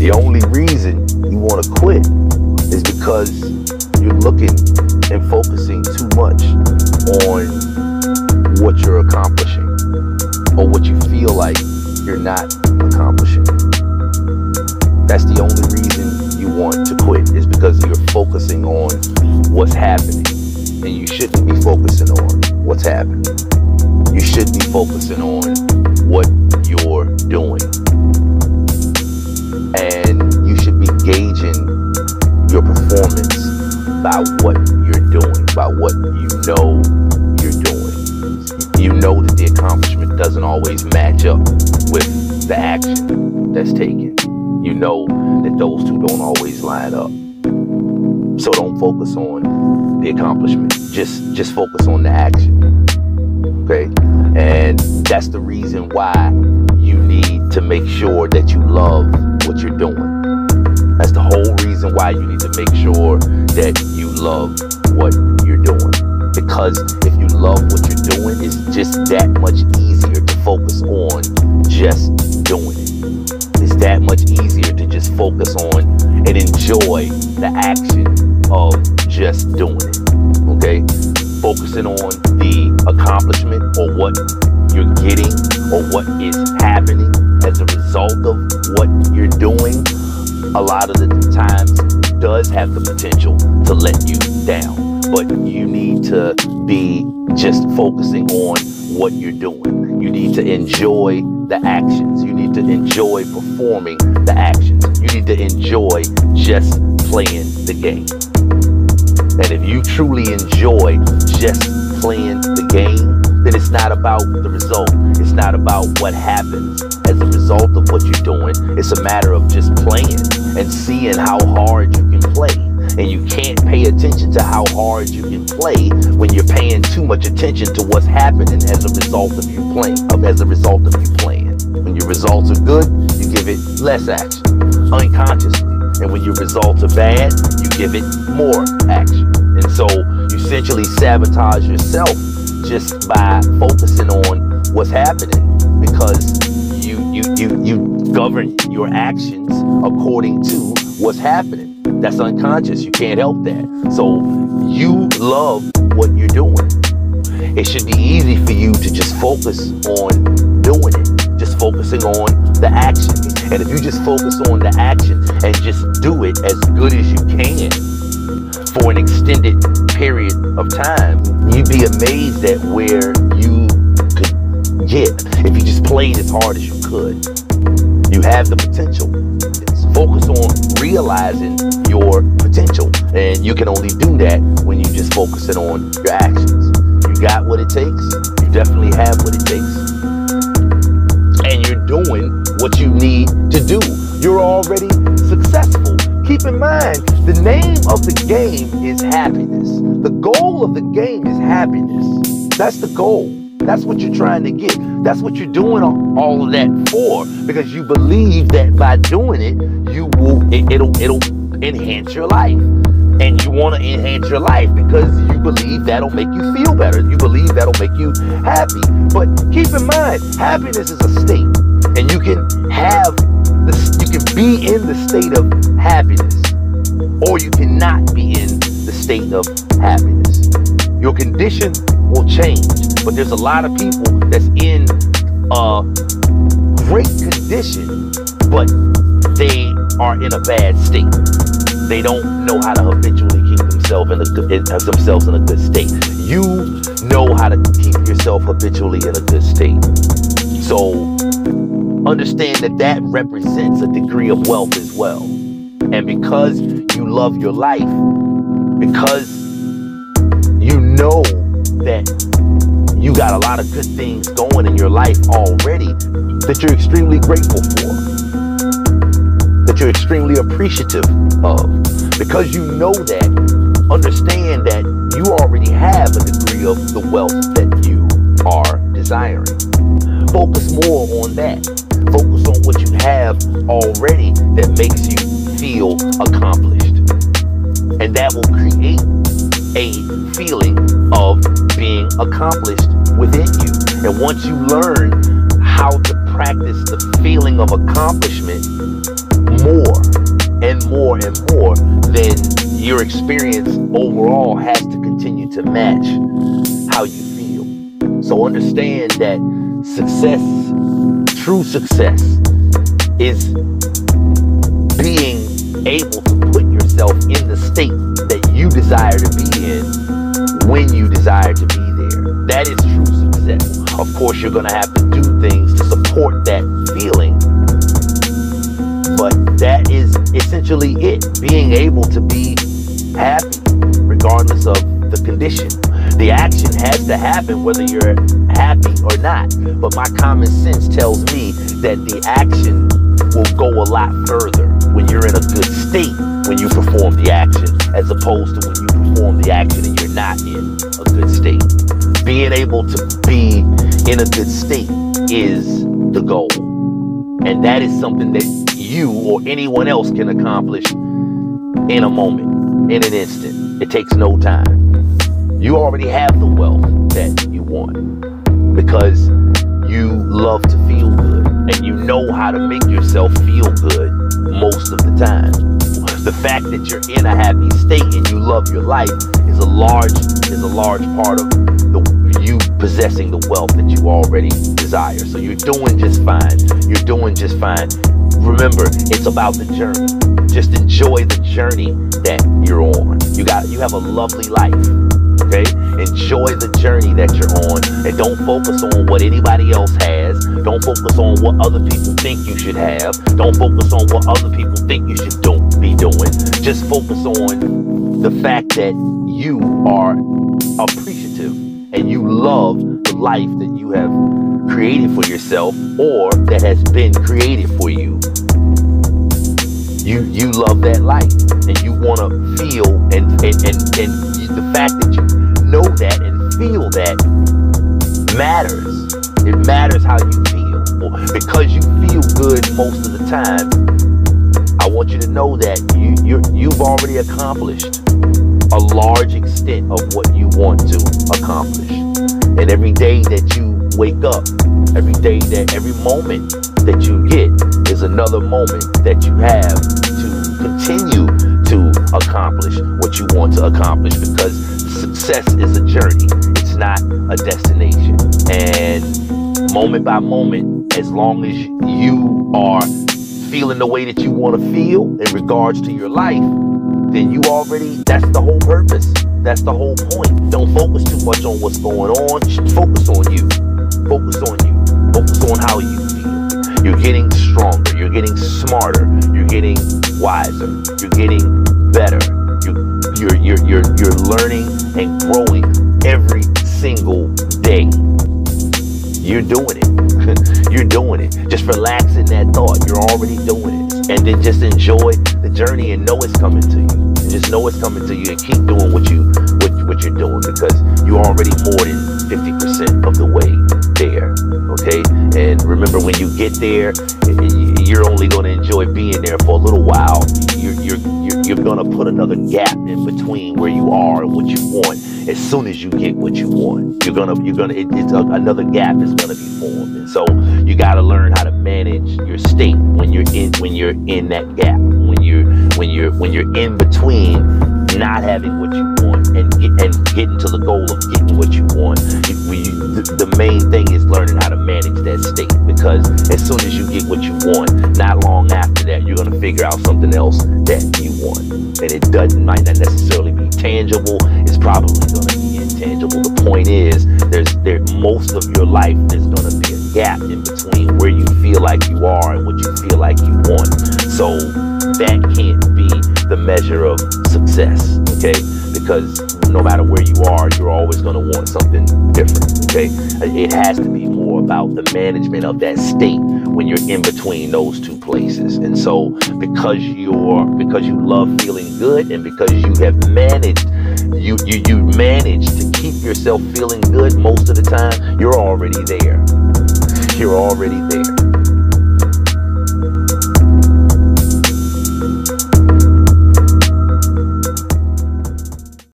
The only reason you want to quit is because you're looking and focusing too much on what you're accomplishing or what you feel like you're not accomplishing. That's the only reason you want to quit is because you're focusing on what's happening and you shouldn't be focusing on what's happening. You should be focusing on what you're doing. Performance by what you're doing, by what you know you're doing. You know that the accomplishment doesn't always match up with the action that's taken. You know that those two don't always line up. So don't focus on the accomplishment. Just just focus on the action. Okay? And that's the reason why you need to make sure that you love what you're doing. That's the whole reason why you need to make sure that you love what you're doing. Because if you love what you're doing, it's just that much easier to focus on just doing it. It's that much easier to just focus on and enjoy the action of just doing it. Okay? Focusing on the accomplishment or what you're getting or what is happening as a result of what you're doing a lot of the times does have the potential to let you down. But you need to be just focusing on what you're doing. You need to enjoy the actions. You need to enjoy performing the actions. You need to enjoy just playing the game. And if you truly enjoy just playing the game, then it's not about the result. It's not about what happens result of what you're doing. It's a matter of just playing and seeing how hard you can play. And you can't pay attention to how hard you can play when you're paying too much attention to what's happening as a result of you playing, as a result of you playing. When your results are good, you give it less action, unconsciously. And when your results are bad, you give it more action. And so you essentially sabotage yourself just by focusing on what's happening because govern your actions according to what's happening. That's unconscious. You can't help that. So you love what you're doing. It should be easy for you to just focus on doing it. Just focusing on the action. And if you just focus on the action and just do it as good as you can for an extended period of time, you'd be amazed at where you could get if you just played as hard as you could. You have the potential. Focus on realizing your potential. And you can only do that when you just focus it on your actions. You got what it takes. You definitely have what it takes. And you're doing what you need to do. You're already successful. Keep in mind, the name of the game is happiness. The goal of the game is happiness. That's the goal. That's what you're trying to get. That's what you're doing all of that for because you believe that by doing it, you will it, it'll it'll enhance your life. And you want to enhance your life because you believe that'll make you feel better. You believe that'll make you happy. But keep in mind, happiness is a state. And you can have this, you can be in the state of happiness, or you cannot be in the state of happiness. Your condition will change, but there's a lot of people that's in a great condition, but they are in a bad state. They don't know how to habitually keep themselves in a good, themselves in a good state. You know how to keep yourself habitually in a good state. So understand that that represents a degree of wealth as well. And because you love your life, because know that you got a lot of good things going in your life already that you're extremely grateful for, that you're extremely appreciative of. Because you know that, understand that you already have a degree of the wealth that you are desiring. Focus more on that. Focus on what you have already that makes you feel accomplished. And that will create a feeling of being accomplished within you. And once you learn how to practice the feeling of accomplishment more, and more and more, then your experience overall has to continue to match how you feel. So understand that success, true success, is being able to put yourself in the state that you desire to be in when you desire to be there. That is true success. Of course, you're going to have to do things to support that feeling. But that is essentially it. Being able to be happy regardless of the condition. The action has to happen whether you're happy or not. But my common sense tells me that the action will go a lot further when you're in a good state when you perform the action as opposed to when you perform the action and you're not in a good state. Being able to be in a good state is the goal. And that is something that you or anyone else can accomplish in a moment, in an instant. It takes no time. You already have the wealth that you want because you love to feel good and you know how to make yourself feel good most of the time. The fact that you're in a happy state and you love your life is a large is a large part of the you possessing the wealth that you already desire. So you're doing just fine. You're doing just fine. Remember, it's about the journey. Just enjoy the journey that you're on. You got you have a lovely life okay? Enjoy the journey that you're on and don't focus on what anybody else has. Don't focus on what other people think you should have. Don't focus on what other people think you should do, be doing. Just focus on the fact that you are appreciative and you love the life that you have created for yourself or that has been created for you you you love that life and you want to feel and and, and and the fact that you that and feel that matters. It matters how you feel. Because you feel good most of the time. I want you to know that you you you've already accomplished a large extent of what you want to accomplish. And every day that you wake up every day that every moment that you get is another moment that you have to continue to accomplish what you want to accomplish. Because success is a journey it's not a destination and moment by moment as long as you are feeling the way that you want to feel in regards to your life then you already that's the whole purpose that's the whole point don't focus too much on what's going on focus on you focus on you Focus on how you feel. You're getting stronger. You're getting smarter. You're getting wiser. You're getting better. You, you're, you're, you're, you're learning and growing every single day. You're doing it. you're doing it. Just relax in that thought. You're already doing it. And then just enjoy the journey and know it's coming to you. And just know it's coming to you and keep doing what you what, what you're doing because you're already more than 50% of the way there. Okay? And remember, when you get there, you're only going to enjoy being there for a little while. You're, you're, you're, to put another gap in between where you are and what you want. As soon as you get what you want, you're gonna, you're gonna, it, it's a, another gap is gonna be formed. And so you got to learn how to manage your state when you're in, when you're in that gap, when you're, when you're, when you're in between not having what you want and and getting to the goal of getting what you want. You, you, the, the main thing is learning how to manage that state because as soon as you get what you want, not long after that, you're gonna figure out something else that you want, and it doesn't might not necessarily be tangible. It's probably gonna be intangible. The point is, there's there most of your life there's gonna be a gap in between where you feel like you are and what you feel like you want. So that can't be the measure of success, okay? Because no matter where you are, you're always going to want something different, okay? It has to be more about the management of that state when you're in between those two places. And so because you're because you love feeling good and because you have managed you you you manage to keep yourself feeling good most of the time, you're already there. You're already there.